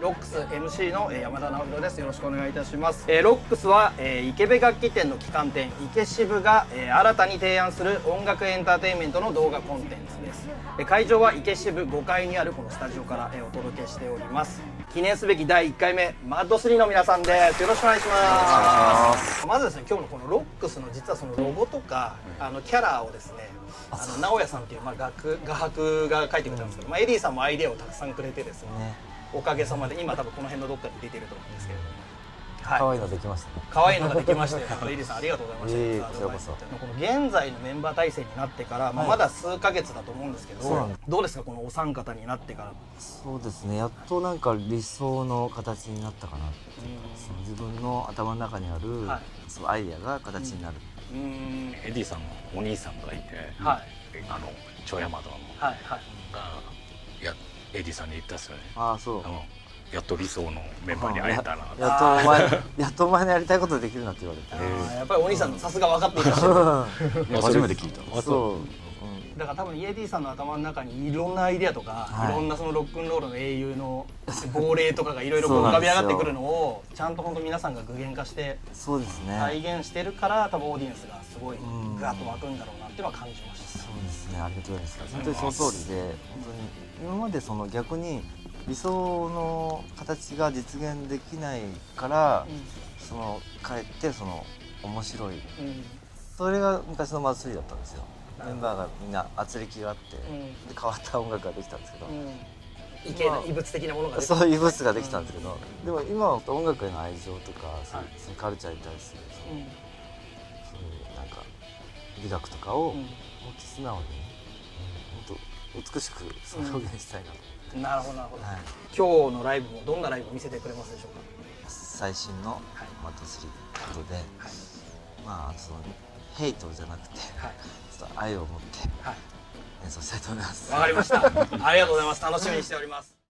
ROCKS MC のえー山田直弘です。よろしくお願いいたします、えー ROCKSは、えーイケベ楽器店の旗艦店イケシブが、えー新たに提案する音楽エンターテインメントの動画コンテンツです、えー会場はイケシブ5階にあるこのスタジオから、えーお届けしております。記念すべき第1回目 MAD3の皆さんです。よろしくお願いします。まずですね今日のこの ROCKS の実はそのロゴとかあのキャラをですねあの直哉さんっていう、まあ、学画伯が書いてくれたんですけど、まあ、エディさんもアイデアをたくさんくれてですねおかげさまで今多分この辺のどっかに出てると思うんですけれども可愛いのできましたね。可愛いのができましたよエディさんありがとうございました、いえいえこちらこの現在のメンバー体制になってから、まあ、まだ数ヶ月だと思うんですけど、どうですかこのお三方になってから？そうですね。やっとなんか理想の形になったかな。その自分の頭の中にある、はい。そのアイデアが形になる。うーん。エディさんのお兄さんがいて、はい。あの長山田のはいはい。がやエディさんに言ったっすよね、ああそう。うんやっと理想のメンバーに会えたなややっとお前やっとお前のやりたいことできるなって言われて。やっぱりお兄さんのさすが分かっていらっしゃるいや初めて聞いたあそう。うんだから多分イエディさんの頭の中にいろんなアイデアとか、はい。い、ろんなそのロックンロールの英雄の 亡霊とかがいろいろ浮かび上がってくるのをちゃんと本当皆さんが具現化してそうですね。再現してるから多分オーディエンスがすごいん。グワッと湧くんだろうなっていうのは感じました。そうですね。ありがとうございます。本当にその通りで、本当に今までその逆に理想の形が実現できないから、そのかえってその面白い。うん。それが昔の祭りだったんですよメンバーがみんな圧力があって、ん。で変わった音楽ができたんですけど、うん。異形な異物的なものがそういう物質ができたんですけど、でも今は音楽への愛情とかそうい。うそういうカルチャーに対するそのうん。そういうなんか美学とかをうん。もっと素直に、うんもっと美しく表現したいなと、なるほどなるほど、はい、今日のライブもどんなライブ見せてくれますでしょうか？最新のマット3ということで、まあそのヘイトじゃなくて、はい。ちょっと愛を持ってはい。演奏したいと思います。わかりました。ありがとうございます。楽しみにしております